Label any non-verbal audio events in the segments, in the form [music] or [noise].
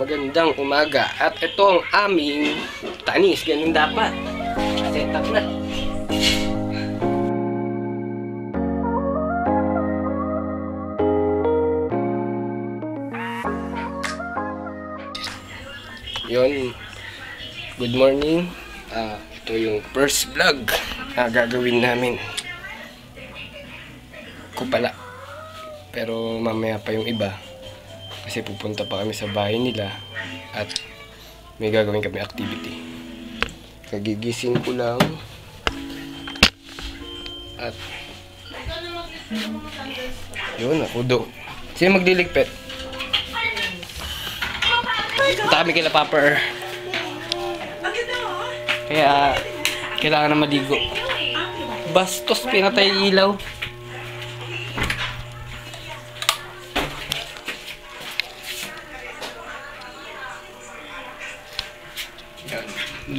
magandang umaga. At ito ang aming tanis. Ganun dapat. Set up na. Yun. Good morning. Ah, ito yung first vlog na gagawin namin. Ko. Pero mamaya pa yung iba. Kasi pupunta pa kami sa bahay nila at may gagawin kami activity. Kagigising ko lang. At yun, ako do. Sino magliligpit? Punta kami kila Popper. Kaya kailangan na maligo. Bastos, pinatay ilaw.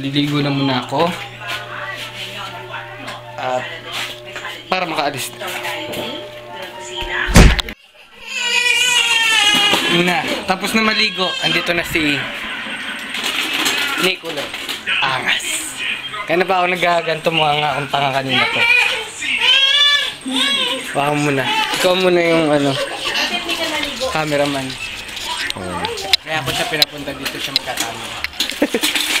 Liligo na muna ako. At para makaalis na. Na, tapos na maligo, andito na si Niccolo. Angas. Kaya na ba ako naghaganto mga nga akong tanga kanina ko. Baka muna. Ikaw muna yung ano, cameraman. Kaya ako siya pinapunta dito siya magkakamera. [laughs]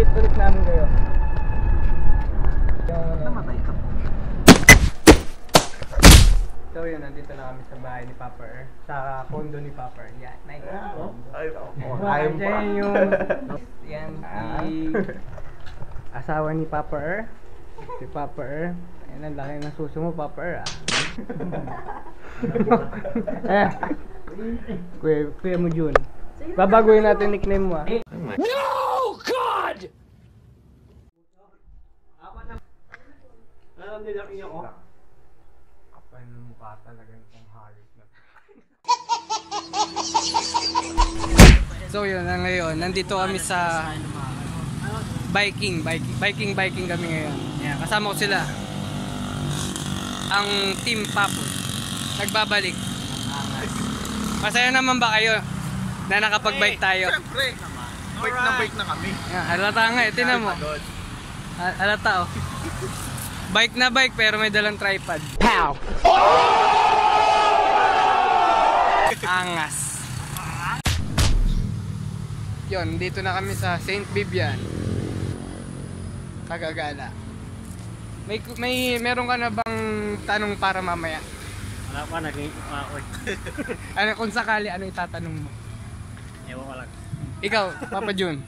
Mamaya update ulit namin kayo. Namatay ka. so yun, nandito na kami sa bahay ni Papa Er. Sa condo ni Papa Er. Yan, nice. Ay, oh, I'm I'm yung... [laughs] Yan, si... Asawa ni Papa Er. Si Papa Er. Ayan, ang laki ng suso mo, Papa Er, ah. [laughs] eh, kuya, kuya mo, Jun. Babaguhin natin nickname mo, ah. Alam nila kanya ko. Kapal ng mukha talaga itong hayop na. so yun, na ngayon, nandito kami sa biking, biking, biking, biking kami ngayon. Yan, kasama ko sila. Ang Team Papo. Nagbabalik. Masaya naman ba kayo na nakapag-bike tayo? Siyempre. Bike na bike na kami. Yan, halata nga eh, tinan mo. Ha- Halata oh. Bike na bike pero may dalang tripod. Pow! Angas. Yon, dito na kami sa St. Vivian. Kagagala. May may meron ka na bang tanong para mamaya? Wala pa, naging. [laughs] Ano kung sakali ano itatanong mo? Ewan ko lang. Ikaw, Papa Jun.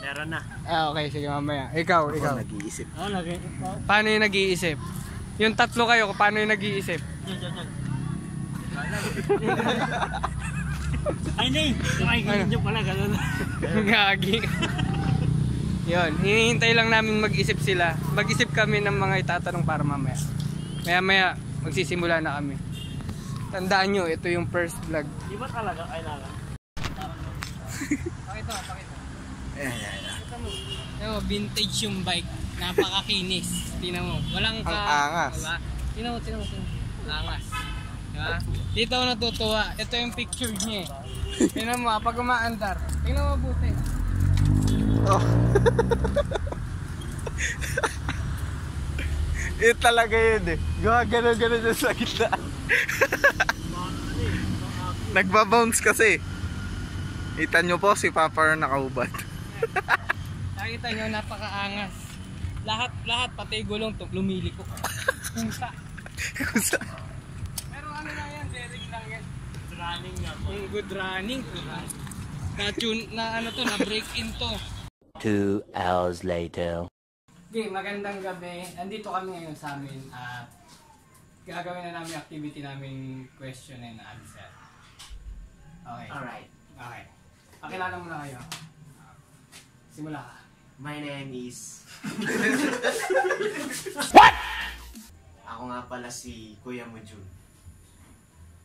Meron na. Ah, okay, sige mamaya. Ikaw, ikaw. nag-iisip. Oo, naging... Paano yung nag-iisip? Yung tatlo kayo, paano yung nag-iisip? Ay, hindi. Kumakikinig nyo pala, gano'n. Gagi. Yun, hinihintay lang namin mag-isip sila. Mag-isip kami ng mga itatanong para mamaya. Maya maya, magsisimula na kami. Tandaan nyo, ito yung first vlog. Di ba talaga kailangan? [laughs] Pakita mo, Pakita mo. Yo, vintage yung bike. Napakakinis. Tingnan mo. Walang ka... Ang angas. Diba? Tingnan mo, tingnan mo, tingnan mo. Angas. Diba? Dito ako natutuwa. Ito yung picture niya eh. Tingnan mo, ah, pag umaandar. Tingnan mo mabuti. Oh. [laughs] Yun talaga yun eh. Gawa gano'n-gano'n dyan sa gitna. Nagbabounce kasi. Kita nyo po si Papa Ron nakahubad. Nakita nyo, napakaangas. Lahat, lahat, pati gulong to, lumili ko. Pusa. Kung sa... Pero ano lang yan, bearing lang yan. Good running nga. good running. Na tune, na ano to, na break in to. Two hours later. Okay, magandang gabi. Andito kami ngayon sa amin at gagawin na namin activity namin question and answer. Okay. Alright. Okay. Pakilala mo na kayo. Simula ka. My name is... [laughs] Ako nga pala si Kuya Mujun.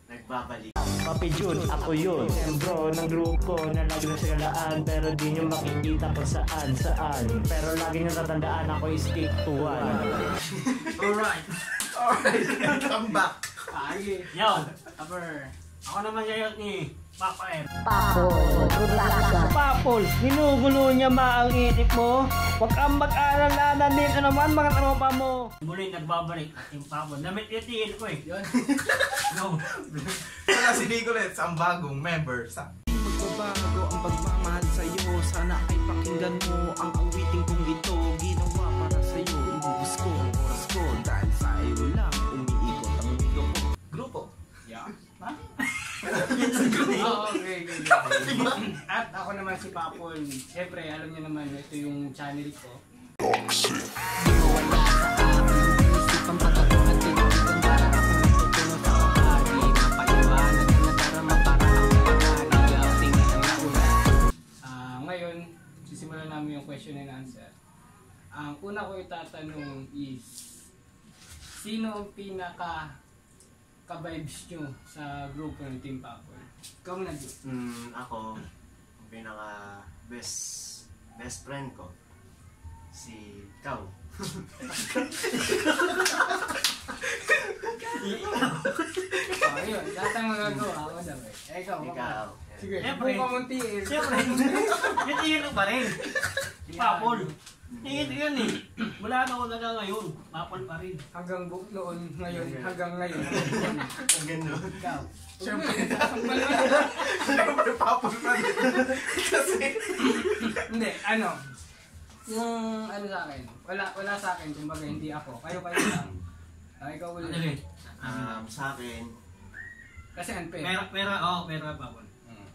Nagbabalik. Papi Jun, ako yun Membro ng grupo na lagi na sinalaan Pero di nyo makikita kung saan, saan Pero lagi nyo tatandaan ako is stick to one [laughs] Alright. Alright, welcome back. Agi. Yo, Upper. ako naman yayot ni Papa M Papol, ginugulo niya ma ang isip mo. Huwag kang mag-aral na nandito naman mga tropa mo. Muli nagbabalik. Ating Papol. Namit itiin ko eh. Yun. [laughs] No. Wala si Nicolette, ang bagong member sa Magbabago ang pagmamahal sa'yo. Sana ay pakinggan mo ang Oo, okay. At ako naman si Papol. Siyempre, alam niyo naman, ito yung channel ko. Nauna Ah, ngayon, sisimulan namin yung question and answer. Ang una ko itatanong is, sino ang pinaka ka-vibes nyo sa grupo ng Team Papol? Ikaw muna, Ju. Mm, ako, ang pinaka best best friend ko, si Kau. Oh, yun. Lahat ang magagawa ako daw eh. Eh, ikaw, Ikaw. Sige, Siyempre. kung kamuntiin. Siyempre, itiin ko pa rin Papol yun eh Wala na ako naga ngayon Papol pa rin Hanggang bu- noon, ngayon, hanggang ngayon. Ang gano'n. Ikaw. Siyempre, siyempre papul pa rin. Kasi, Hindi, ano, yung ano sa akin, wala wala sa akin, kumbaga hindi ako, kayo kayo lang. [coughs] Ah, ikaw Ano ulit. eh Um, sa akin, Kasi unfair. Pera, pera, oo, pera Papol Mm.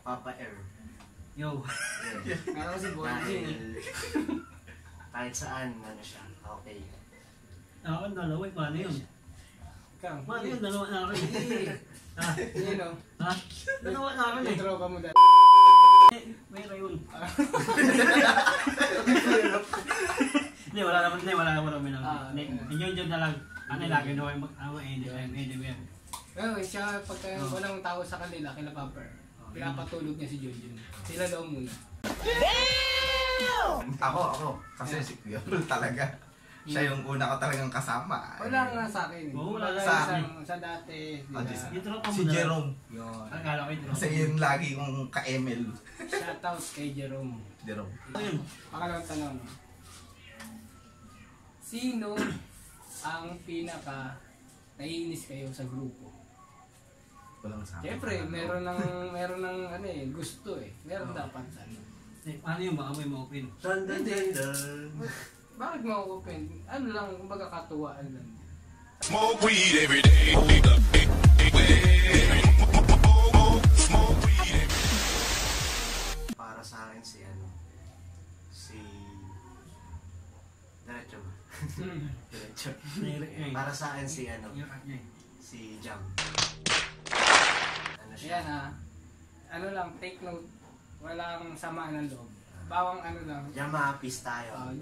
Papa Air. Yo Yun. Meron si Bonji. Dahil [laughs] kahit saan, ano siya, okay. Ako dalawa, eh, paano yun? Ikaw. Paano yun? Dalawa na ako eh. Ha? Yun o. Ha? Dalawa na ako eh. Intro ka mo dati. Yun. Hindi, wala naman, hindi, wala naman kami Ah, naman. Hindi, yun yun na lang. Ano, lagi na kayo mag-awa, eh, eh, eh. Pero siya, pagka Oh. walang tao sa kanila, kila Pupper, Oh, pinapatulog niya si Junjun. Sila daw muna. ako, ako. Kasi si Kuya talaga. Siya yung una ko talagang kasama. Wala nga sa akin. Oo, wala sa akin. sa dati. di Ah, ba? mo Si. Jerome. Yun. Akala ko yung Kasi yun lagi kong ka-ML. Shoutout kay Jerome. Jerome. Ano yun? Pangalawang tanong. Sino ang pinaka naiinis kayo sa grupo? Walang sa Siyempre, meron ng meron ng ano eh, gusto eh. Meron dapat ano. Eh, Paano yun? Baka may ma-open. Dun, dun, dun, dun. Bakit mo open? Ano lang, kumbaga katuwaan lang. Smoke weed every day. Smoke weed every Para sa akin si ano, si... Diretso ba? [laughs] Diretso. Niya eh. Para sa akin si ano, si Jam. Ano Ayan siya? ah. Ano lang, take note. Walang sama ng loob. Bawang ano lang. Peace tayo. ah,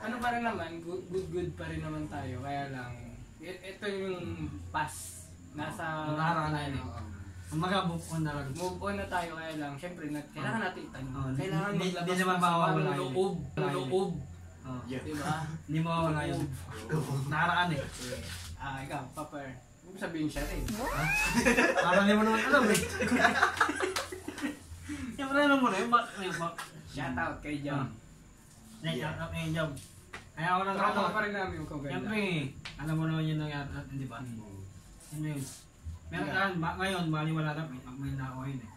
ano pa rin naman, good, good good pa rin naman tayo. Kaya lang, ito yung pass. Nasa... Nakaraan na yun eh. Oo. Umaga, move on na lang. Move on na tayo kaya lang. Siyempre, na, kailangan natin itanong. Oh, kailangan di- di- maglabas di naman ng mawawala sama ng yun eh. loob. Loob. Oh. Yeah. Diba? [laughs] Hindi mo mawawala yun. Nakaraan eh. Ah, ikaw, Papa. Huwag mo sabihin siya rin. Parang hindi mo naman alam eh. [laughs] Siyempre alam mo na yun. Shout out kay Jam. Yeah. up and job. Kaya ako Tropa ako. pa rin namin kung ganda. Siyempre, alam mo naman yun nangyari natin, di ba? Yun na yun. Meron Yeah. ka, ngayon, maliwala na, may, may nako yun eh.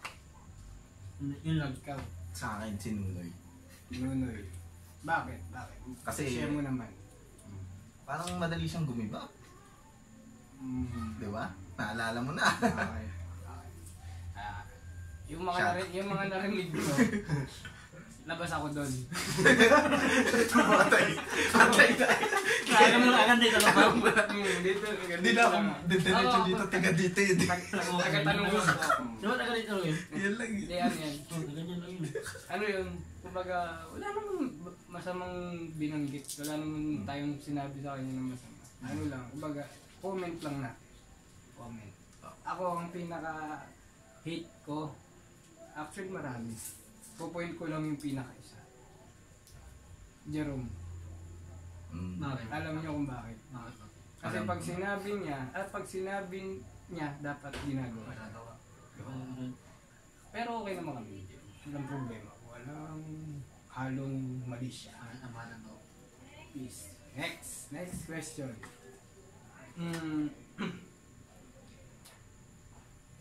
Yun- Yun lang. Ikaw, Sa akin, si Nunoy. Nunoy. Bakit? Bakit? Kasi- Share mo naman. Parang madali siyang gumiba. Mm. Di ba? Naalala mo na. Okay. okay. Ah, yung mga Shot. nari- yung mga narinig ko, [laughs] labas ako doon. Patay. Patay tayo. Kaya mo lang agad dito lang? Hmm, dito, Hindi na ako didiretso dito, taga dito yun. Nagkatanong ko ako. Diba agad dito yun? Yan lang yun. ano yan. Oh, yun. Ano yun, kumbaga, wala namang masamang binanggit. Wala naman tayong sinabi sa kanya ng masama. Ano lang, kumbaga, comment lang na. Comment. Ako ang pinaka hate ko. Actually marami. Pupoint ko lang yung pinaka isa. Jerome. Mm. Bakit? Alam niyo kung bakit. Bakit? Kasi Alam pag ko. sinabi niya, at pag sinabi niya, dapat ginagawa. Pero okay naman kami. Walang problema. Walang halong mali siya. Peace. Next. Next question. Mm. [clears throat]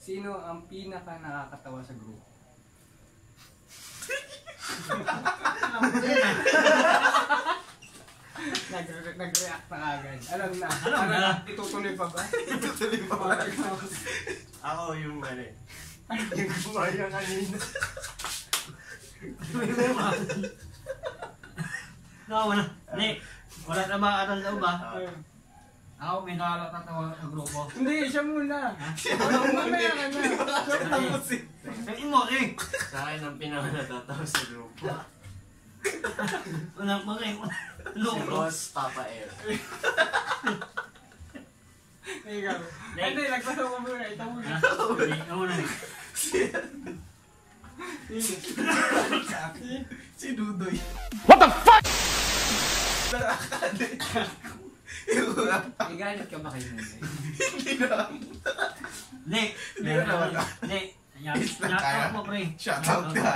Sino ang pinaka nakakatawa sa grupo? Nag nag-react na agad. Alam na. Alam na. Itutuloy pa ba? Itutuloy pa ba? Ako yung ano eh. Yung gumaya kanina. No, wala. Hindi. Wala na makakatan sa ba? Ako, may nakakatawa sa grupo. Hindi, siya muna. Ano, mamaya ka na. Ay, mo eh. Sa akin ang pinaka natatawa sa grupo. Wala mga eh. Si. Boss Papa Air. Ikaw. Hindi, nagpasa ko muna. Ito muna. Ha? Hindi, ako na eh. Si Dudoy. May galit ka ba kay Nene? Hindi. Hindi naman. Hindi. Yan. Is na Yan. kaya. Ako, pre. Shoutout ka.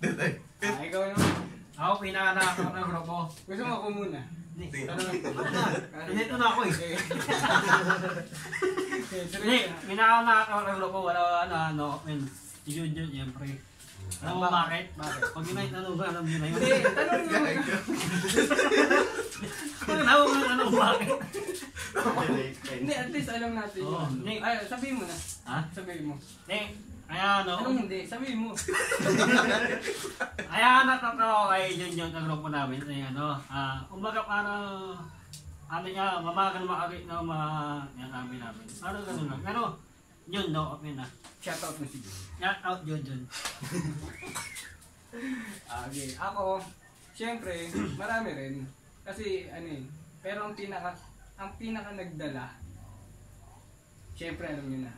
Dudoy. Ah, ikaw naman. Ako, pinaka-nakakatawa ng grupo. Gusto mo ako muna. Hindi. Nandito na ako eh. [laughs] Hindi, na. pinaka-nakakatawa ng grupo. Wala, ano, ano. Men, si Junjun, yan, pre. Alam mo bakit? Bakit? Pag yun ay tanong ba, alam niyo na yun. Hindi, tanong. Pag tawag mo ano bakit? Hindi, at least alam natin yun. hindi. Ay, sabihin mo na. Ha? Sabihin mo. Hindi. Kaya ano? Anong hindi? Sabihin mo. [laughs] Kaya natatawa kay Junjun sa grupo namin. Ay ano, ah, kumbaga parang ano niya, mamagal makakit na ma... Yan sabi namin. Parang ganun lang. Pero, yun, no, open na. Shoutout mo si Jun. Shout out, Junjun. [laughs] Ah, Okay, ako, syempre, marami rin. Kasi, ano eh, pero ang pinaka, ang pinaka nagdala, syempre, alam niyo na.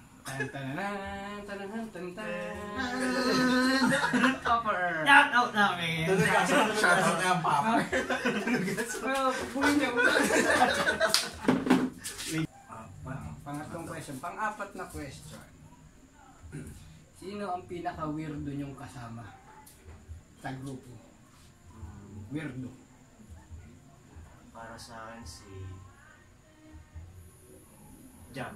Copper. Shout out namin. Shoutout nga, Papa. Well, pupunin niya. Ah, pang- Pangatlong question. Pang-apat na question. Sino ang pinaka-weirdo niyong kasama sa grupo? Weirdo. Para sa akin si Jam.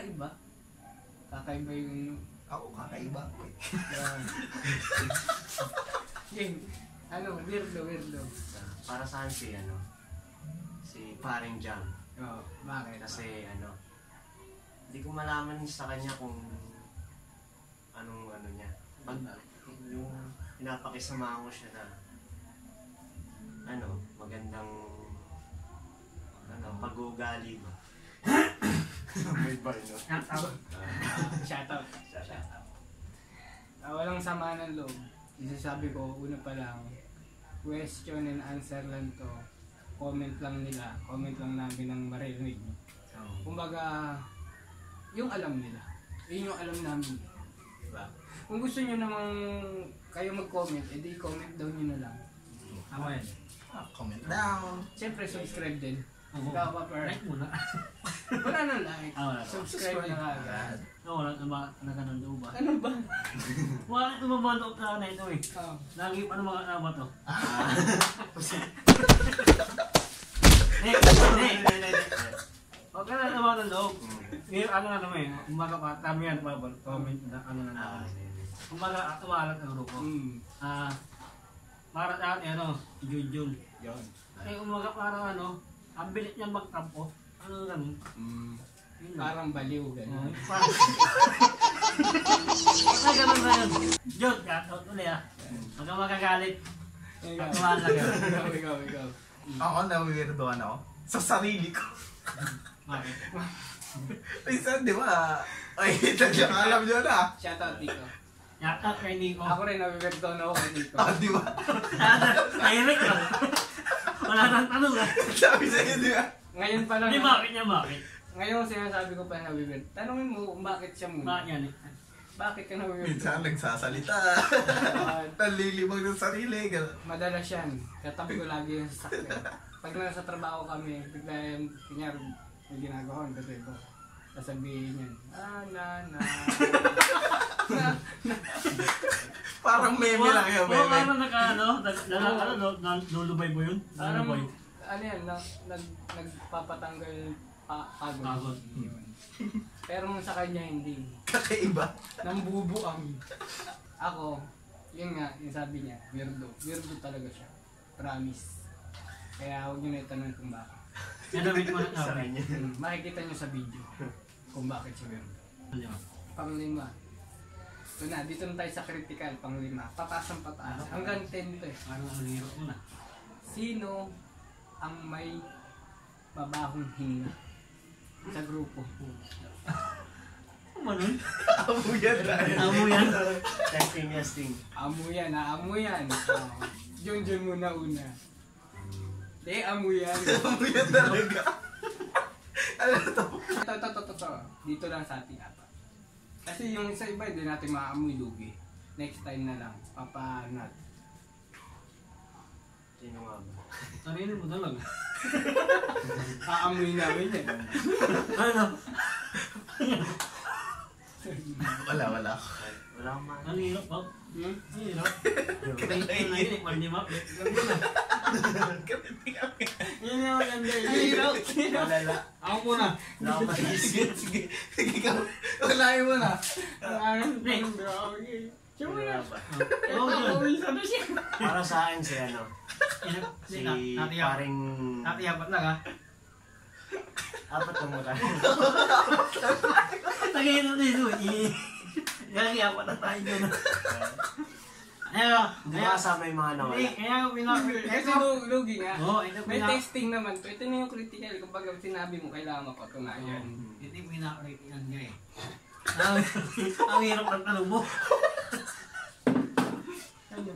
Kakaiba. Kakaiba yung... Ako kakaiba. [laughs] Yung ano, weirdo, weirdo. para sa akin si ano si paring Jam. Oh, bakit? Kasi ano hindi ko malaman sa kanya kung anong ano niya. Pag yung pinapakisama ko siya na ano, magandang ano, pag-uugali ba? [laughs] May ba no? Shout out. [laughs] Shoutout. Shoutout. Ah, walang sama ng loob. Isasabi ko, una pa lang, question and answer lang to. Comment lang nila. Comment lang namin ng maririnig. Kumbaga, yung alam nila. Yun yung alam namin. Diba? Kung gusto nyo namang kayo mag-comment, edi comment daw nyo na lang. Tama yan. Ah, Comment down. Siyempre, subscribe din. Oo. Ikaw pa, Per. Like muna. [laughs] Wala nang like. Ah, wala. Subscribe na agad. Oo, wala na ba? Nagano'n ba? Ano ba? [laughs] Wala na mabandok na na ito eh. Oh. Lagi pa naman ano ba to? Ah. [laughs] Hindi, hindi. Huwag ka na naman ng loob. Ngayon, ano na naman eh. Umaga pa, kami yan comment na ano na Ah, naman. Umaga, tumalat ang grupo. Mm. Ah, para sa atin, ano, Junjun. Yun. Eh, umaga parang ano, ang bilit niya magtampo. Ano ganun? Mm. Yun lang. Parang baliw, gano'n. Oh, parang... Ay, [laughs] ganun na yun. Jun, shoutout ulit ah. Huwag kang magagalit. Ikaw. Tumaan lang yan. [laughs] Ikaw, ikaw, ikaw. Ako, nawirdoan ako. Sa sarili ko. Bakit? [laughs] Minsan, di ba? Ay, tagyang alam nyo na. Shoutout dito. Yata kay Nico. Ako rin, nabibigton ako kay Nico. Ah, di ba? Direct lang. Wala nang tanong ah. [laughs] Sabi sa'yo, di ba? Ngayon pa lang. Hindi bakit niya bakit? Ngayon sinasabi ko pa nabibigton. Tanungin mo kung bakit siya muna. Bakit yan eh? Bakit ka nabibigton? Minsan, nagsasalita. [laughs] Nalilibag ng sarili. Madalas yan. Katabi ko lagi yung sasakyan. Pag nasa trabaho kami, bigla yung, kunyari, may ginagawa ko, kasi ko. Sasabihin yan, ah, na, na. na, Parang meme lang yun, Oo, meme. parang naka ano, nag- nag- ano, no, na- lulubay mo yun? parang, Lulubay. ano yan, na, nag, nagpapatanggal pa, pagod. Pagod. Yun. Pero nung sa kanya, hindi. Kakaiba. Nambubuang. Ako, yun nga, yung sabi niya, weirdo. Weirdo talaga siya. Promise. Kaya huwag niyo na itanong kung bakit. Nadamit mo na Sa makikita niyo sa video kung bakit siya weirdo. Panglima. Ito na, dito na tayo sa critical, panglima. Pataas ang pataas. Hanggang 10 to eh. Parang ang hirap mo na. Sino ang may mabahong hinga sa grupo? [laughs] Ano nun? Amo yan. Amo yan. Testing, testing. Amo yan, ha? Amo yan. [laughs] Oh. Jun Jun muna una. Di, amo yan. [laughs] Amo yan talaga. [laughs] Ano to? Ito, ito, ito, ito, ito. Dito lang sa ating apat. Kasi yung sa iba, hindi natin maamoy lugi. Next time na lang, papanat. Sino nga ba? Sarili mo talaga. [laughs] Aamoy namin yan. Ano? Wala, wala. Wala akong ma- Ang hirap ba? Hmm? Ang hirap. Nanginig, malimap. Yun yung maganda. Hirap. Malala. Ako muna. Maisip. Sige, sige ka. Unahin mo na. Ang ano, grabe. Siya. Wala ba? Oo, yun. Pauwi sa na siya. Para sa akin si ano, si paring Natiyapat lang ha. apat na mura. Tagayin na dito. Natiyapat na tayo doon. Ayun. Hindi Kaya, kasama yung mga hindi, nawala. kaya pinapil. Kasi lu- lugi nga. Oo, ito May pinapil. testing naman to. Ito na yung critical. Kapag sinabi mo, kailangan mapatunayan. Ito yung pinaka-ratingan niya eh. Ang [laughs] ang hirap ng tanong mo. [laughs] Ano?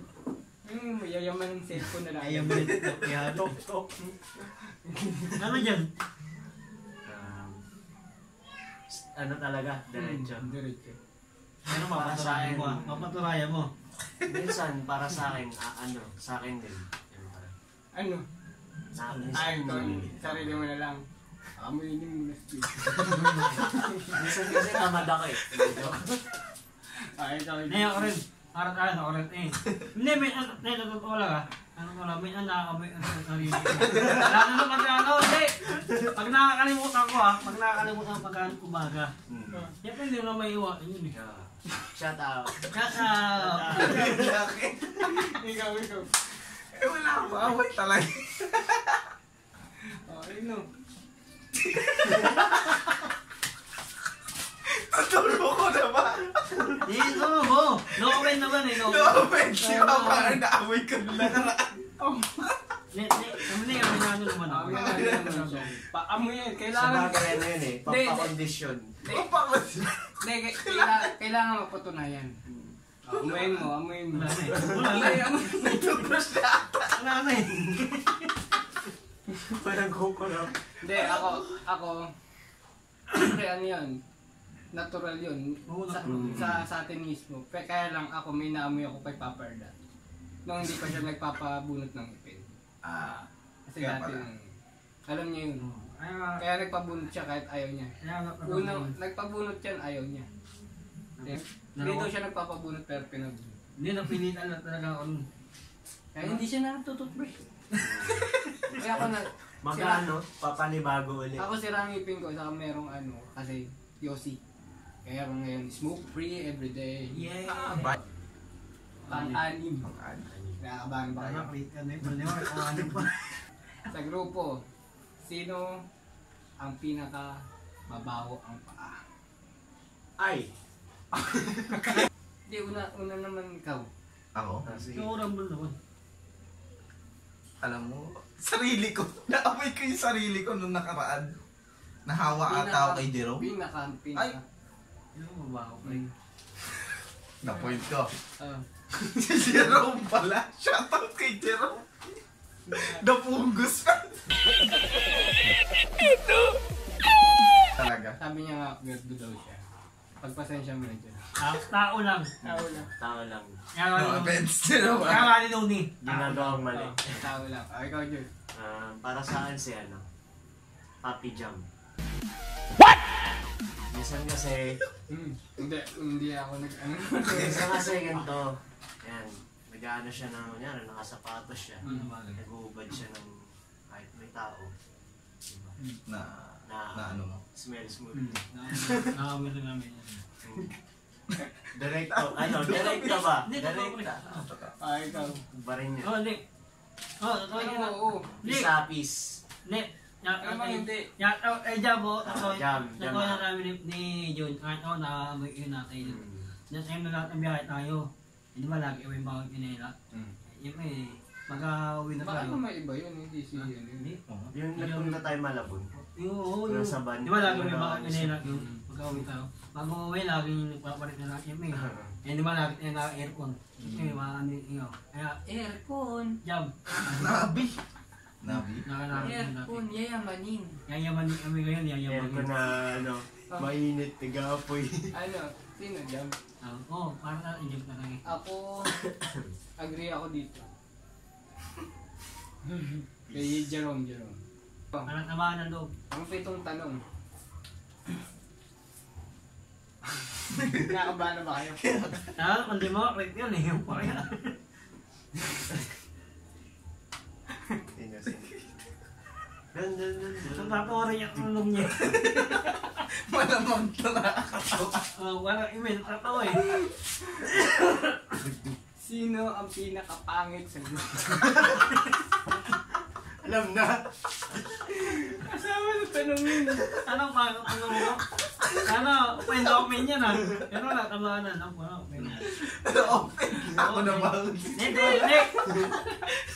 Yung yayaman ng cellphone na lang. Ayaw mo rin. Tok, tok. Ano dyan? Um, ano talaga, diretso. Hmm, Diretso. Ano mapaturayan mo ah? Mapaturayan mo. Minsan, para sa akin, ah, ano, sa akin din. Ano? Na, Ay, minsan, ito. Sarili mo na lang. Amoy mo muna Steve. minsan kasi tamad ako eh. Ay, ikaw. Ngayon ako rin. Para tayo sa oras eh. Hindi, may ano, may totoo lang ah. Ano ko lang, may anak, may ano, sarili ko. Lalo na pag ano, hindi. Pag nakakalimutan ko ah, pag nakakalimutan pag ano umaga. Hmm. Siyempre hindi mo na may iwasan yun eh. Yeah. Shout out. Kaka, Ikaw, ikaw. Eh, wala akong away talaga. Oh, ano? Naturo ko na ba? dito mo. No comment naman eh, no No offense, di ba? Parang naaway ko na nakaraan. Hindi, hindi, hindi kami na ano naman ako. Amoy na naman siya. Paamoy yan. Sa Kailangan. bagay ano yun eh, Hindi, pampakondisyon. Hindi, kailangan, kailangan mapatunayan. Oh, amuyin mo, amuyin mo. Wala na eh. Wala na eh. amoy. Nagtutbrush na ata. Wala na eh. Parang kukurap. Hindi, ako, ako, siyempre ano yun, natural yun. Oo, Sa, sa, sa atin mismo. Kaya lang ako, may naamoy ako kay Papa Erda. Nung hindi pa siya nagpapabunot ng ipin. Ah, Kasi Kaya dati, pala. alam niya yun. Kaya, Kaya nagpabunot siya kahit ayaw niya. na Unang, nagpabunot yan, ayaw niya. Hindi daw siya nagpapabunot pero pinabunot. Hindi, napilitan na talaga ako nun. Kaya hindi siya na tututbrush. [laughs] Kaya ako na, Magkano? Papanibago ulit. ako sira ang ipin ko, saka merong ano, kasi Yossi. Kaya ako ngayon, smoke free everyday. Yeah! ba? Pang-anim. Pang-an. Nakakabahan ba kayo? Parang wait ka na yun. Baliwa, kung ano pa. [laughs] Sa grupo, sino ang pinaka mabaho ang paa? Ay! Hindi, una, una naman ikaw. Ako? Ah, sige. Ikaw rumble naman. Alam mo, sarili ko. [laughs] Naamoy ko yung sarili ko nung nakaraan. Nahawa ata ako kay Jerome. Pinaka, Ay. pinaka. Ano mo ba ako? Hmm. Na-point ko. Ah. Si Jerome pala. Shoutout kay Jerome. Napunggus pa. Talaga. Sabi niya nga, weirdo daw siya. Pagpasensya mo na dyan. Ah, tao lang. Tao lang. Tao lang. Kaya No nga offense, Jerome. Kaya nga ni Noni. Ginagawang mali. Tao lang. Ah, ikaw, Jules. Ah, para sa akin si ano, Papi Jam. Minsan kasi, Hmm. Hindi, hindi ako nag, minsan kasi ganito, yan, nag-ano siya ng, yan, nakasapatos siya. Nag-uubad siya ng kahit may tao. Diba? Na, Na, na ano mo. smell smooth. [laughs] Nakakamit na namin yan. Direkto, ano, direkta ba? Hindi, totoo Direkta. Ah, ikaw. Ba rin niya? Oh, hindi. Oh, totoo yun. ah. oo. Pisapis. Hindi. Ya, Ano ba hindi? Ya, oh, eh, Jabo, Jam, jam. ako na namin ni, John, kahit ako naamoy yun natin. Yan time na lahat ng biyahe tayo. Hindi ba lagi yung bawang pinela? Hmm. Yun eh, mag-uwi na Baka tayo. may iba yun, hindi si ano yun. Hindi. Yung nagpunta tayo Malabon. Yung, oo, Yung yung, sa van. di ba lagi may Yung bawang ano, pinela Mm. yung mag-uwi tayo. Bago uwi, lagi yung nagpapalit na lang yung eh. [laughs] Eh, di ba lagi tayo na-aircon? Eh, mga ano yun. Kaya, Aircon. jam. Nabi. Nabi. Na. Aircon, yayamanin. Yayaman kami ngayon, Ayan yayaman din. na, ano, mainit, tigapoy. Ano, sino jam? Ah, Oo, parang na-inject na lang eh. Ako, [coughs] agree ako dito. [laughs] Kay Jerome, Jerome. Parang tamaan ng loob. Ang pitong tanong. Nakakabahan na ba kayo? [laughs] Ah, kung di mo, rate yun eh. Yung parang Innocent. Dun, dun, Ang tulong niya. [laughs] Malamang to nakakatawa. Oh, parang email, tatawa eh. [laughs] Sino ang pinakapangit sa grupo? [laughs] Alam na. Kasama sa tanong yun. Ano pa, ano mo? Ano, friend of mine yan ah. Pero wala, tamahanan. Ako, ano, friend. Ako naman. Hindi, hindi.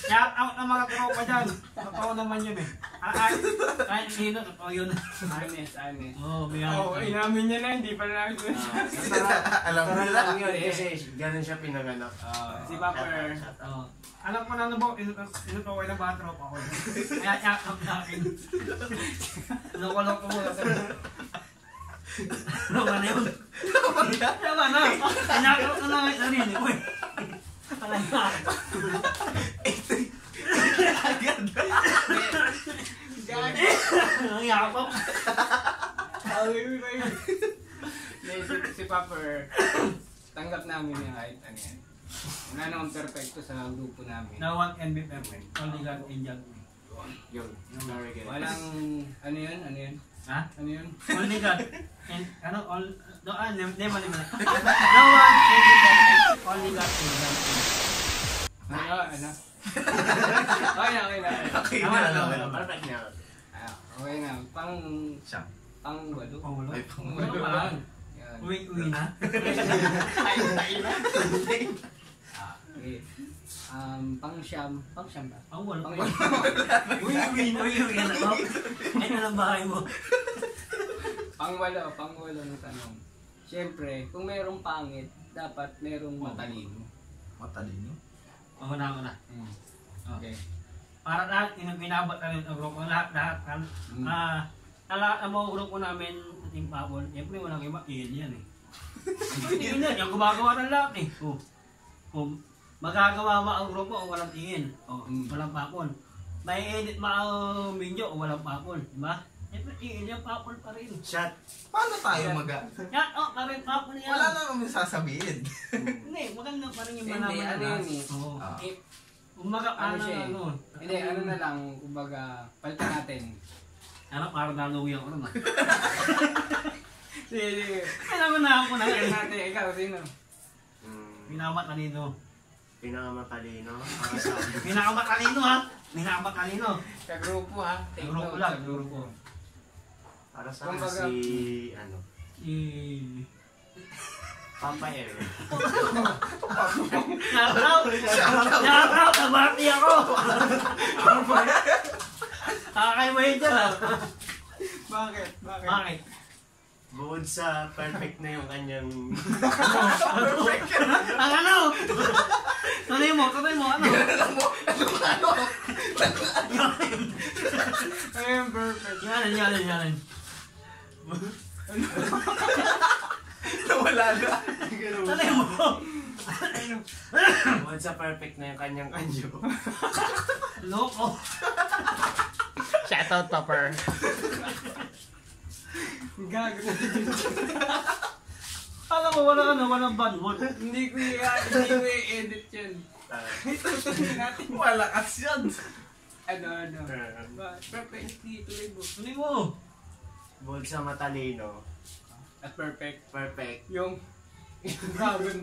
Shout out na mga tropa dyan. Totoo naman yun eh. Ah, ah, sino, totoo yun. Honest, honest. Oo, may Oo, oh, inamin niya na, hindi pa namin Alam mo lang yun kasi ganun siya pinaganak. Si Papa. Oo. Alam ko na na ba, inutukoy na ba tropa ko? Kaya out na akin. Loko-loko mo sa Ano ba na yun? Tama na. Pinakaw ka na nga yung sarili ko eh. Palay na. Ang yakap. Si, si Papa, tanggap namin yung kahit ano yan. Wala namang perfecto sa grupo namin. No one can be perfect. Only God can judge me. Yun. Very good. Walang, ano yun, ano yun, Ha? ano yun? Only God. And, [laughs] ano, all, no, ah, name, name, name. No one can be perfect. Only God can judge me. Ano, ano? [laughs] okay na, okay na. Okay na, na, okay na. Perfect niya. Ah, okay na. Pang, Siya. pang walo. Oh, wala. Ay, Wala pa lang. Yan. Uwi, uwi na. [laughs] [laughs] Ay, ay na. Ah, okay. Um, pang siyam, pang siyam ba? Ang wala. Pang Uwi, uwi na. Uwi, uwi na. Oh. Ay, na lang bahay mo. pang walo, pang walo ng tanong. Siyempre, kung mayroong pangit, dapat mayroong matalino. Matalino. Ako na, ako na. Okay. Para lahat, yung binabot namin ang grupo, lahat, lahat, kan, Mm. ah, sa lahat ng mga grupo namin Team Pabol, siyempre walang iba, iyan yan eh. [laughs] Tingin yan, yung gumagawa ng lahat eh. Oh. Oh. Magagawa mo ang grupo o walang tingin. Oh, Mm. walang papon. May edit mo ang video o walang papon, di ba? Siyempre, yung papon pa rin. Shot. Paano tayo maga? Yan, oh, pa rin yan. Wala na naman sasabihin. Hindi, maganda pa rin yung Hindi, malaman ano na. yun eh. Oo. Ah. Eh, Umaga, ano ano, siya eh. ano. Hindi, ano na lang, kumbaga, palitan natin. Ano, parang naluwi ako rin ah. Sige, sige. Alam mo na ako na Palitan natin, ikaw, sino? Mm, Pinakamatalino. pinakamatalino. Para sa akin. Pinakamatalino ha? Pinakamatalino. Sa grupo ha? Take Grupo note, lang, sa grupo. Para sa akin Kumbaga- si, ano, Si... Papa Aaron. Shout out! Shout out! Shout out! Aba! Party ako! Nakakaimahin dyan ah. Bakit? Bakit? Bakit? Bukod sa perfect na yung kanyang... Ang ano? Tuloy mo, tuloy mo, ano? Ayun, perfect. Yan, yan, yan, yan. Nawala na. Tuloy mo. Bukod sa perfect na yung kanyang kanyo. Loko. Shoutout, Topper. Gago. Alam mo, wala ka na, walang ko i- hindi ko i-edit yun. Itutuloy natin. Malakas yan. Ano, ano. Perfectly, tuloy mo. Tuloy mo. Bukod sa matalino, At perfect. perfect. Yung dragon.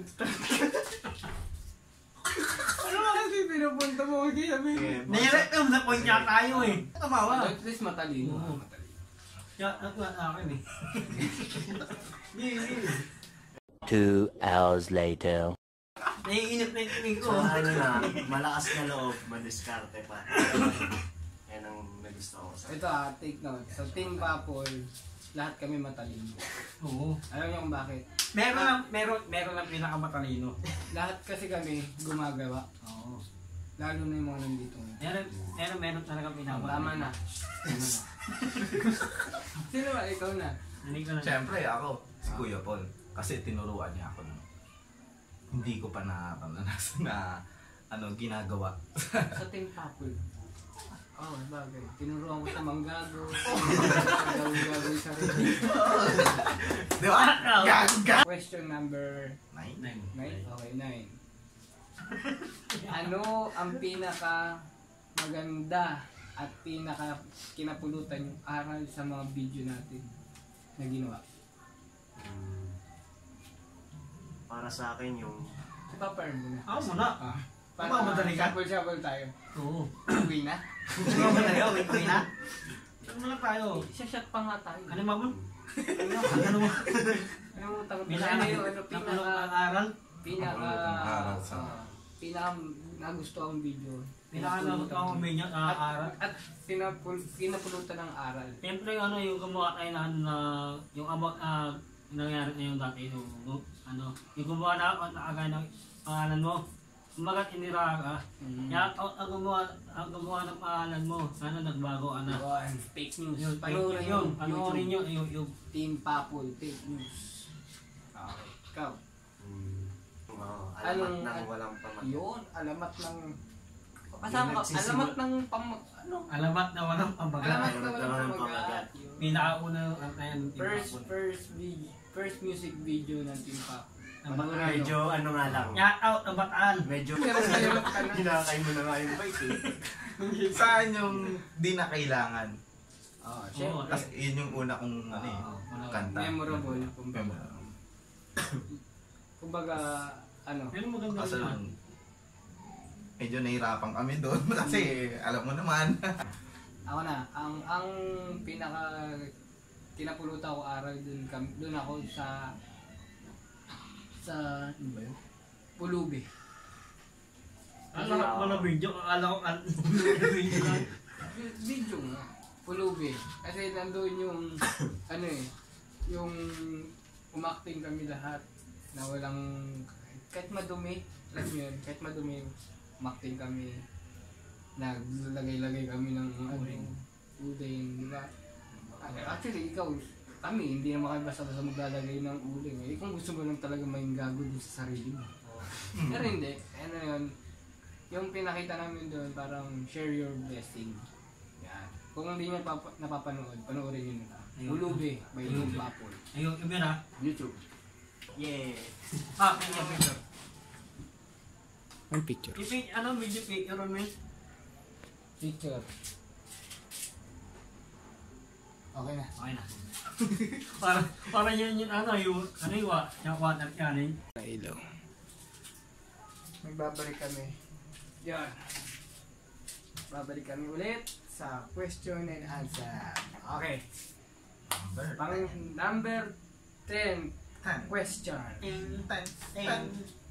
ano ba kasi pinupunta mo? Hindi sabihin. Okay, bukod sa- Nire-rect na niya tayo eh. Tumawa. At least matalino. Oo. Matalino. Yan, ang akin eh. Two hours later. Naiinip na yung ko. Ano na, malakas na loob, madiskarte pa. Nagusto ko sa Ito ah, take note. Sa Team Papol, lahat kami matalino. Oo. Alam niyo kung bakit? Meron lang, meron, meron lang pinakamatalino. Lahat kasi kami gumagawa. Oo. Lalo na yung mga nandito. ngayon. Meron, meron, meron talaga pinakamatalino. Tama na. [laughs] Sino ba? Ikaw na. Hindi ko na. Siyempre, ako. Si Kuya Paul. Kasi tinuruan niya ako ng hindi ko pa naranasan na ano ginagawa. Sa Team Papol. Oh, bagay. Tinuruan ko sa manggago. Gagawin-gagawin [laughs] sa rin. [laughs] Di ba? Gaga! Question number Nine. Nine. 9? Okay, 9. Ano ang pinaka maganda at pinaka kinapulutan yung aral sa mga video natin na ginawa? Para sa akin yung Ipapar mo na. Ako muna. Ah, Baka madali ka? Shuffle-shuffle tayo. Oo. Uwi na? Ano ba tayo? Wait, wait na. Ano muna tayo? Isa-shot pa nga tayo. Ano mo? Ano? Ano mo? Ano mo? Pinaka, Ano yung ano? ang Pinaka... aral? Pinaka... Aral sa- pinaka nagustuhan video. Pinaka nagustuhan ang ang At, aral. at pinapul, pinapulutan ng aral. Siyempre ano yung gumawa tayo na ano na yung amag ah nangyari na yung dati ano yung gumawa na ako na agad ng pangalan mo. Kumbaga tinira ka. Mm. Kaya ang, ang gumawa ang gumawa ng pangalan mo sana nagbago ka na. Yun, fake news. Yun, Panoorin yun, yun. panoorin yun, yung, yung, Team Papul, fake news. Okay. Ikaw. mm, oh, alamat Anong- ng walang pamag. Yun, alamat ng... Kasama ka, alamat ng pam... Ano? alamat na walang pambaga. Alamat na walang. Yun. Pinakauna ang tayo ng First, first video, first music video ng Team Papul. Ang baga Medyo ano nga lang. Shout out ang bataan. Medyo [laughs] hinakay mo na nga yung bike eh. [laughs] Saan yung di na kailangan? Oh, Oo, syempre. Kasi yun yung una kong ano eh, kanta. Memorable. Kumbaga. Memorable. Kumbaga, ano? Pero maganda Kaso lang, medyo nahirapan kami doon [laughs] kasi alam mo naman. Ako na, ang ang pinaka kinapulutan ko aral dun, kam, dun ako sa sa ano ba yun? Pulubi. Ano na mga video? Akala ko kan video lang. Video nga. Pulubi. Kasi nandun yung [coughs] ano eh, yung umakting kami lahat na walang kahit madumi, alam mo yun, kahit madumi, umakting kami naglagay-lagay kami ng ano, uding, di ba? Ano, Actually, ikaw, kami, hindi naman kami basta-basta maglalagay ng uling. Eh, kung gusto mo lang talaga may gago dun sa sarili mo. [laughs] Pero hindi, ano yun, yung pinakita namin doon, parang share your blessing. Yan. Kung hindi nyo papa- napapanood, panoorin nyo na. Ayun. Ulubi, by Team Ulubi. Apple. Ayun, yung mira. YouTube. Yeah. [laughs] Ah, picture, picture. Ang picture? Yung pic- ano, video picture yun? Picture. Okay na. Okay [laughs] na. para, para yun yung ano, yung, ano yung, wa- yung water cannon. Ilaw. Magbabalik kami. Yan. Babalik kami ulit sa question and answer. Okay. Pang number 10 Ten. question. Ten. Ten.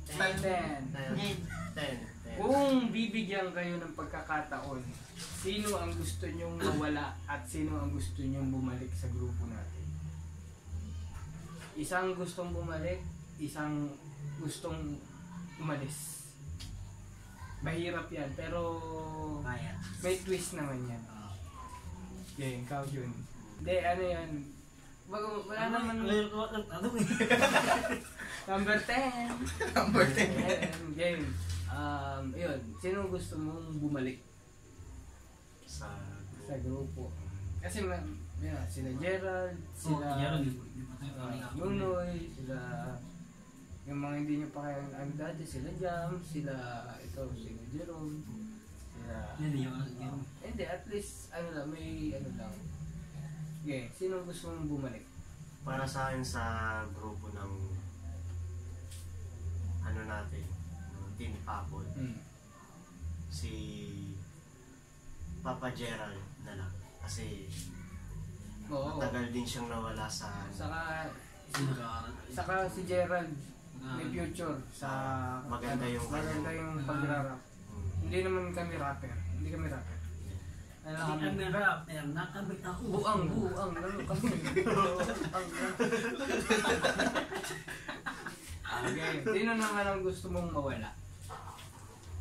Ten. Ten. Ten. Ten. Kung bibigyan kayo ng pagkakataon, sino ang gusto nyong mawala at sino ang gusto nyong bumalik sa grupo natin? Isang gustong bumalik, isang gustong umalis. Mahirap yan, pero may twist naman yan. Yeah, ikaw yun. Hindi, ano yan. Wag, wala naman. Ngayon ko ng tanong eh. [laughs] Number 10. Number 10. Game. Um, yun. Sino gusto mong bumalik Sa sa grupo? Kasi ma, yun, sila Gerald, sila Oh, Gerald, yung patay uh. Nunoy, sila yung mga hindi nyo pa kaya ano dati, sila Jam, sila ito, sila Jerome, sila Hindi, yung hindi, at least ano lang, may ano lang. Okay, sino gusto mong bumalik? para sa akin sa grupo ng ano natin, ng Team Apple, Hmm. si Papa Gerald na lang. Kasi Oo. matagal din siyang nawala sa Saka, saka si Gerald, may future sa Maganda yung maganda yung pagrarap. Mm. Hindi naman kami rapper. Hindi kami rapper. Ano Hindi kami? kami rap, pero nakabit ako. Buang, buang, ano kami? Buang lang. [laughs] Okay, sino naman ang gusto mong mawala?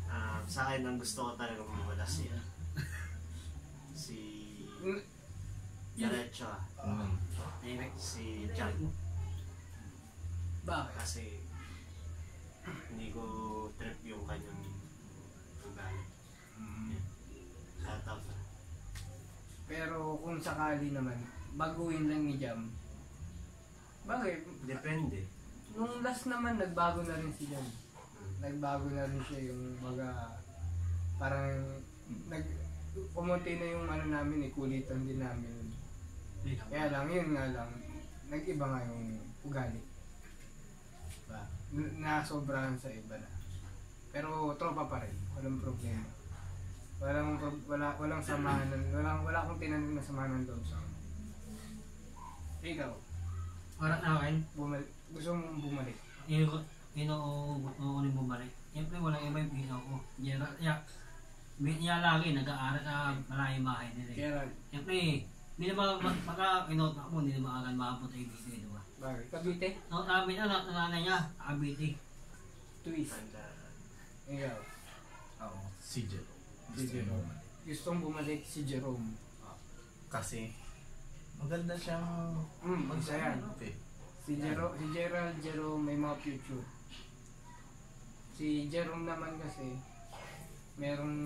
Ah, sa akin ang gusto ko talaga mawala siya. Si Diretso ah. Mm. Si Jack. Bakit? Kasi hindi ko trip yung kanyang ugali. Shout out ah. Pero kung sakali naman, baguhin lang ni Jam. Bakit? Depende. Nung last naman, nagbago na rin si Jam. Mm. Nagbago na rin siya yung baga, parang, nag, pumunti na yung ano namin, ikulitan din namin. Kaya lang, yun nga lang, nag-iba nga yung ugali. Diba? N- Nasobrahan sa iba na. Pero tropa pa rin, walang problema. Walang wala walang samahan, ng- walang wala akong tinanim na samahan ng loob sa akin. Ikaw, Para na akin, bumalik, gusto mong bumalik. yun ko, yun ako kukunin bumalik. Siyempre wala iba yung pinaw ko. Yara, ya, niya lagi nag-aaral sa malayong bahay nila. eh. Kaya, Siyempre, hindi naman mag- pagka inot ako, hindi naman agad maabot ay video, di ba? bakit? Cavite, No, namin, ano, nanay niya, abiti. twist. Ikaw, Oo. Si Jero. Si Gusto Jero. mo. gustong bumalik si Jerome. Kasi, maganda siyang Hmm, isa yan. eh. Si, Jero, si Gerald Jerome may mga future. Si Jerome naman kasi, merong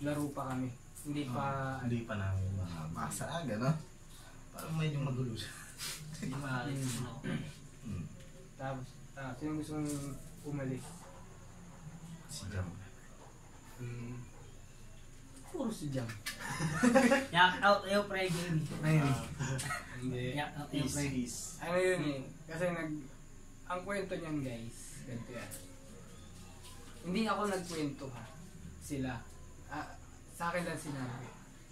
laro pa kami. Hindi pa, Hindi pa namin mabasa aga, no? Parang medyo magulo siya. Hindi maalis Mm. ano. Mm. tapos, ah, sino gusto mong umalis? Si Jam. Hmm. Puro si Jam. [laughs] Yak out yung pre game. Ayun. Hindi. Yak out yung pre. Ano yun eh, kasi nag, ang kwento niyan guys, ganito yan. Hindi ako nagkwento ha, sila. Ah, sa akin lang sinabi.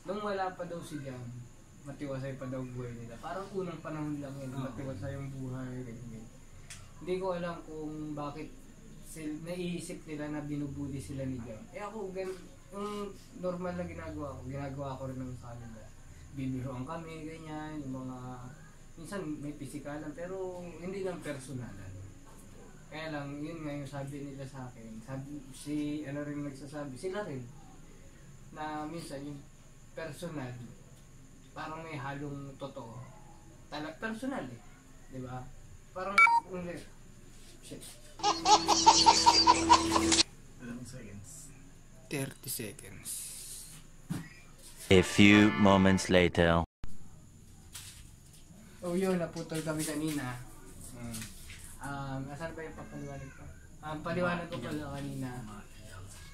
Nung wala pa daw si Jam, matiwasay pa daw buhay nila. Parang unang panahon lang yun, Oo. matiwasay yung buhay, ganyan. Hindi ko alam kung bakit sil naiisip nila na binubuli sila ni Jam. Eh ako, gan yung normal na ginagawa ko, ginagawa ko rin naman sa kanila. Bibiruan kami, ganyan, yung mga minsan may pisikalan pero hindi lang personalan. Kaya lang, yun nga yung sabi nila sa akin. Sabi, si, ano rin nagsasabi, sila rin. Na minsan yung personal, parang may halong totoo. Talag personal eh. Di ba? Parang, hindi. Shit. Ilang seconds. 30 seconds. A few moments later. Oh, yun, naputol kami kanina. Hmm. Um, asan ba yung papaliwanag ko? Um, paliwanag ko pala kanina.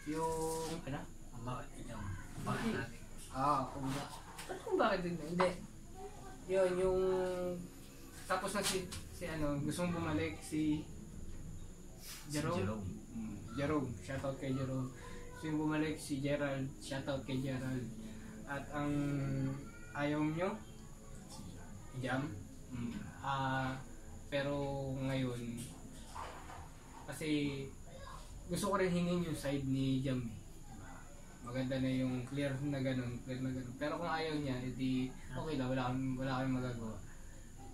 Yung, ano? Ang bakit ikaw? Bakit natin? Ah, kung ba? Kung bakit din? Hindi. Yun, yung... Tapos na si, si ano, gusto mong bumalik si... Jerome? Si Jerome. Mm, Jerome. Shoutout kay Jerome. Gusto yung bumalik si Gerald. Shoutout kay Gerald. At ang ayaw nyo? Jam? Mm. Ah, pero ngayon, kasi gusto ko rin hingin yung side ni Jam eh. Diba? Maganda na yung clear na ganun, clear na ganun. Pero kung ayaw niya, edi okay lang, wala kami, wala kami magagawa.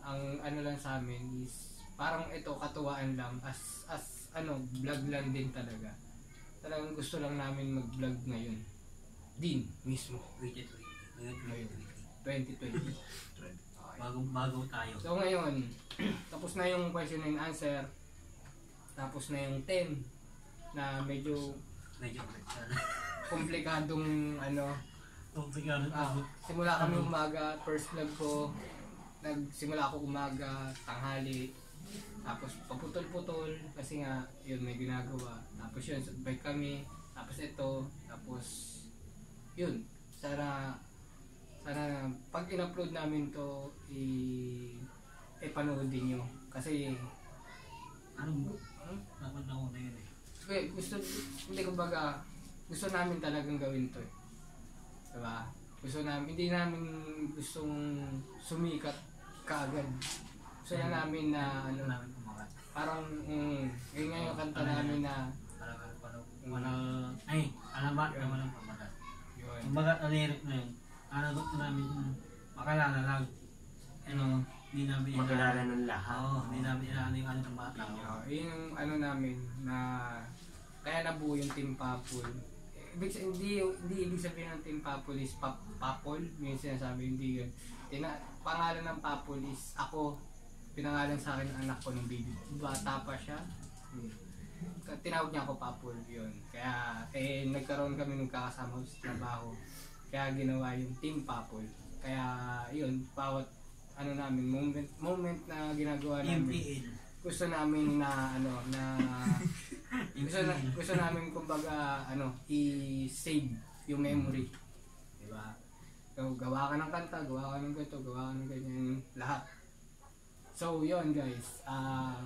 Ang ano lang sa amin is parang ito katuwaan lang as as ano, vlog lang din talaga. Talagang gusto lang namin mag-vlog ngayon. Din mismo. Wait, wait, wait. 2020. Bago, bago tayo. So ngayon, tapos na yung question and answer. Tapos na yung 10 na medyo Medyo komplikadong ano. Komplikado Ah, simula kami umaga, first vlog ko. Nagsimula ako umaga, tanghali. Tapos paputol-putol kasi nga yun may ginagawa. Tapos yun, bike kami. Tapos ito, tapos yun. Sana sana pag in-upload namin to i eh panoodin nyo. Kasi Anong hmm? dapat na una yun eh. Wait, gusto, hindi ko baga, gusto namin talagang gawin to eh. Diba? Gusto namin, hindi namin gustong sumikat kaagad. Gusto na namin na, Ano namin kumakat. parang, mm, yun nga yung kanta namin na, Para para para wala ay alam ba na walang pamagat. yun. Kumbaga ang lyric na yun. Ano gusto namin makalala lang. Ano, hindi namin Magkalala ng lahat. Oo, hindi namin inaano yung ano ng mga tao. Uh, yun yung ano namin na kaya nabuo yung Team Papul. Ibig hindi hindi ibig sabihin ng Team Papul is pap, Papul, yung sinasabi hindi yun. Tina, pangalan ng Papul is ako. Pinangalan sa akin ng anak ko nung baby. Bata pa siya. Tinawag niya ako Papul yun. Kaya eh nagkaroon kami ng kakasama sa trabaho. Kaya ginawa yung Team Papul. Kaya yun, bawat ano namin, moment moment na ginagawa namin MPL. gusto namin na ano na [laughs] gusto na, gusto namin kumbaga ano i-save yung memory. 'Di ba? So, gawa ka ng kanta, gawa ka ng ganito, gawa ka ng ganyan, lahat. So, yun guys. Ah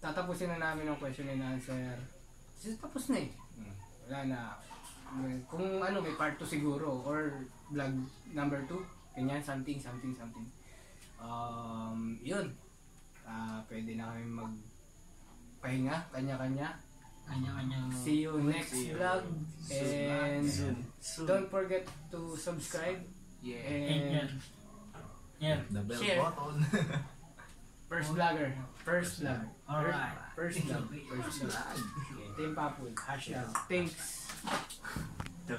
tatapusin na namin ang question and answer. Kasi tapos na eh. Wala na. Kung ano, may part 2 siguro or vlog number 2. Ganyan, something, something, something. Um, yun. Ah, pwede na kami mag pahinga, kanya-kanya. Kanya-kanya. See you next vlog. And don't forget to subscribe. Yeah. And. And Yan. The bell Share. button. [laughs] first vlogger. First vlog. Alright. First vlog. First vlog. [laughs] Team Papul. Hashtag. Thanks. Dog.